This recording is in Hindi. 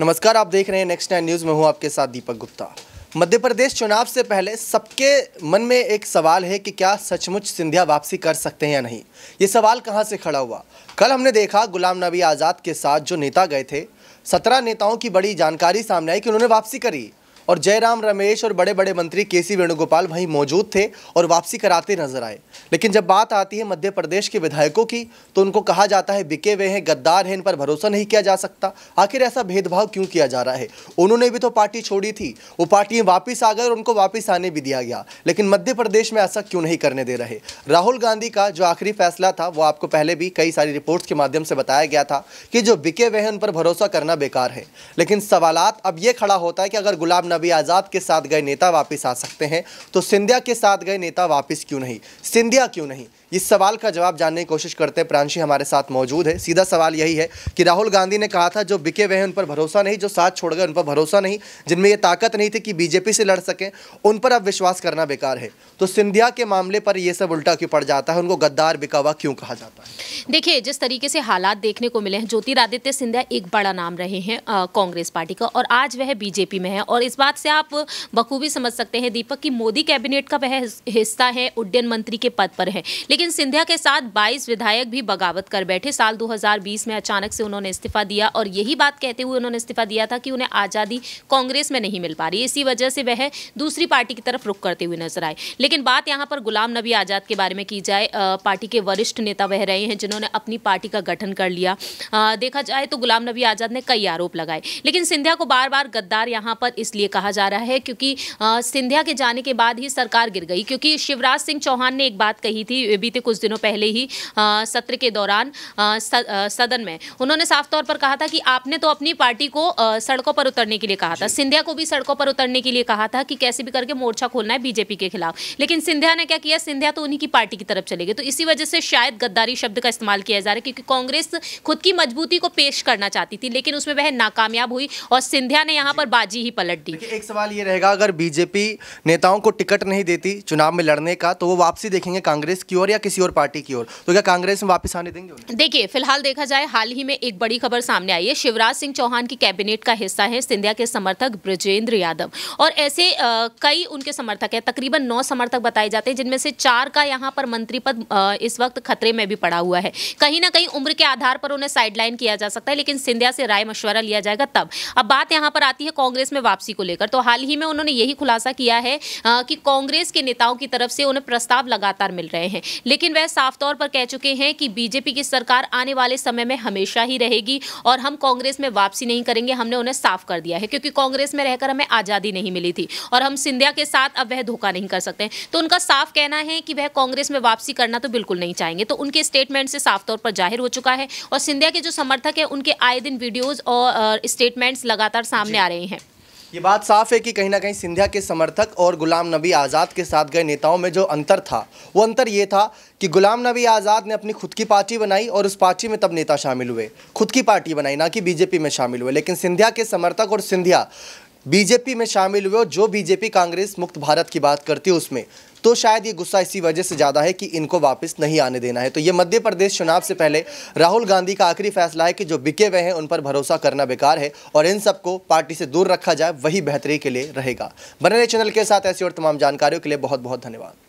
नमस्कार, आप देख रहे हैं नेक्स्ट नाइन न्यूज़ में हूँ आपके साथ दीपक गुप्ता। मध्य प्रदेश चुनाव से पहले सबके मन में एक सवाल है कि क्या सचमुच सिंधिया वापसी कर सकते हैं या नहीं? ये सवाल कहाँ से खड़ा हुआ? कल हमने देखा गुलाम नबी आज़ाद के साथ जो नेता गए थे, सत्रह नेताओं की बड़ी जानकारी सामने आई कि उन्होंने वापसी करी। और जयराम रमेश और बड़े बड़े मंत्री के सी वेणुगोपाल वहीं मौजूद थे और वापसी कराते नज़र आए। लेकिन जब बात आती है मध्य प्रदेश के विधायकों की तो उनको कहा जाता है बिके हुए हैं, गद्दार हैं, इन पर भरोसा नहीं किया जा सकता। आखिर ऐसा भेदभाव क्यों किया जा रहा है? उन्होंने भी तो पार्टी छोड़ी थी। वो पार्टी वापिस आ गए और उनको वापिस आने भी दिया गया। लेकिन मध्य प्रदेश में ऐसा क्यों नहीं करने दे रहे? राहुल गांधी का जो आखिरी फैसला था, वो आपको पहले भी कई सारी रिपोर्ट्स के माध्यम से बताया गया था कि जो बिके हुए हैं, उन पर भरोसा करना बेकार है। लेकिन सवालात अब ये खड़ा होता है कि अगर गुलाब नबी आज़ाद के साथ गए नेता वापस आ सकते हैं तो सिंधिया के साथ गए नेता वापस क्यों नहीं? सिंधिया क्यों नहीं? इस सवाल का जवाब जानने की कोशिश करते हैं। प्रांशी हमारे साथ मौजूद है। सीधा सवाल यही है कि राहुल गांधी ने कहा था, जो बिके हुए हैं उन पर भरोसा नहीं, जो साथ छोड़ गए उन पर भरोसा नहीं, जिनमें ये ताकत नहीं थी कि बीजेपी से लड़ सकें, उन पर अब विश्वास करना बेकार है। तो सिंधिया के मामले पर यह सब उल्टा क्यों पड़ जाता है? उनको गद्दार, बिकावा क्यों कहा जाता है? देखिए, जिस तरीके से हालात देखने को मिले हैं, ज्योतिरादित्य सिंधिया एक बड़ा नाम रहे हैं कांग्रेस पार्टी का, और आज वह बीजेपी में है, और इस बात से आप बखूबी समझ सकते हैं, दीपक, की मोदी कैबिनेट का वह हिस्सा है, उड्डयन मंत्री के पद पर है। लेकिन सिंधिया के साथ 22 विधायक भी बगावत कर बैठे। साल 2020 में अचानक से उन्होंने इस्तीफा दिया और यही बात कहते हुए उन्होंने इस्तीफा दिया था कि उन्हें आज़ादी कांग्रेस में नहीं मिल पा रही इसी वजह से वह दूसरी पार्टी की तरफ़ रुख करते हुए नज़र आए। लेकिन बात यहाँ पर गुलाम नबी आज़ाद के बारे में की जाए पार्टी के वरिष्ठ नेता वह रहे हैं जिन्होंने अपनी पार्टी का गठन कर लिया। देखा जाए तो गुलाम नबी आज़ाद ने कई आरोप लगाए। लेकिन सिंधिया को बार बार गद्दार यहाँ पर इसलिए कहा जा रहा है क्योंकि सिंधिया के जाने के बाद ही सरकार गिर गई। क्योंकि शिवराज सिंह चौहान ने एक बात कही थी बीते कुछ दिनों पहले ही सत्र के दौरान सदन में। उन्होंने साफ़ तौर पर कहा था कि आपने तो अपनी पार्टी को सड़कों पर उतरने के लिए कहा था। सिंधिया को भी सड़कों पर उतरने के लिए कहा था कि कैसे भी करके मोर्चा खोलना है बीजेपी के खिलाफ। लेकिन सिंधिया ने क्या किया? सिंधिया तो उन्हीं की पार्टी की तरफ़ चले गए। तो इसी वजह से शायद गद्दारी शब्द का इस्तेमाल किया जा रहा है क्योंकि कांग्रेस खुद की मजबूती को पेश करना चाहती थी लेकिन उसमें वह नाकामयाब हुई और सिंधिया ने यहाँ पर बाजी ही पलट दी। एक सवाल ये रहेगा, अगर बीजेपी नेताओं को टिकट नहीं देती चुनाव में लड़ने का तो वो वापसी देखेंगे कांग्रेस की ओर या किसी और पार्टी की ओर? तो क्या कांग्रेस में वापस आने देंगे देखिए, फ़िलहाल देखा जाए, हाल ही में एक बड़ी खबर सामने आई है। शिवराज सिंह चौहान की कैबिनेट का हिस्सा है, सिंधिया के समर्थक ब्रजेंद्र यादव। और ऐसे कई उनके समर्थक है, तकरीबन नौ समर्थक बताए जाते हैं, जिनमें से चार का यहाँ पर मंत्री पद इस वक्त खतरे में भी पड़ा हुआ है। कहीं ना कहीं उम्र के आधार पर उन्हें साइडलाइन किया जा सकता है, लेकिन सिंधिया से राय मशवरा लिया जाएगा तब। अब बात यहाँ पर आती है कांग्रेस में वापसी को लेकर। तो हाल ही में उन्होंने यही खुलासा किया है कि कांग्रेस के नेताओं की तरफ़ से उन्हें प्रस्ताव लगातार मिल रहे हैं। लेकिन वह साफ़ तौर पर कह चुके हैं कि बीजेपी की सरकार आने वाले समय में हमेशा ही रहेगी और हम कांग्रेस में वापसी नहीं करेंगे हमने उन्हें साफ़ कर दिया है क्योंकि कांग्रेस में रहकर हमें आज़ादी नहीं मिली थी और हम सिंधिया के साथ अब वह धोखा नहीं कर सकते तो उनका साफ़ कहना है कि वह कांग्रेस में वापसी करना तो बिल्कुल नहीं चाहेंगे। तो उनके स्टेटमेंट से साफ़ तौर पर ज़ाहिर हो चुका है और सिंधिया के जो समर्थक है उनके आए दिन वीडियोज़ और स्टेटमेंट्स लगातार सामने आ रहे हैं। ये बात साफ़ है कि कहीं ना कहीं सिंधिया के समर्थक और गुलाम नबी आज़ाद के साथ गए नेताओं में जो अंतर था, वो अंतर ये था कि गुलाम नबी आज़ाद ने अपनी खुद की पार्टी बनाई और उस पार्टी में तब नेता शामिल हुए। खुद की पार्टी बनाई, ना कि बीजेपी में शामिल हुए। लेकिन सिंधिया के समर्थक और सिंधिया बीजेपी में शामिल हुए और जो बीजेपी कांग्रेस मुक्त भारत की बात करती है उसमें तो शायद ये गुस्सा इसी वजह से ज़्यादा है कि इनको वापस नहीं आने देना है। तो ये मध्य प्रदेश चुनाव से पहले राहुल गांधी का आखिरी फैसला है कि जो बिके हुए हैं, उन पर भरोसा करना बेकार है और इन सबको पार्टी से दूर रखा जाए, वही बेहतरी के लिए रहेगा। बने रहे चैनल के साथ, ऐसी और तमाम जानकारियों के लिए बहुत बहुत धन्यवाद।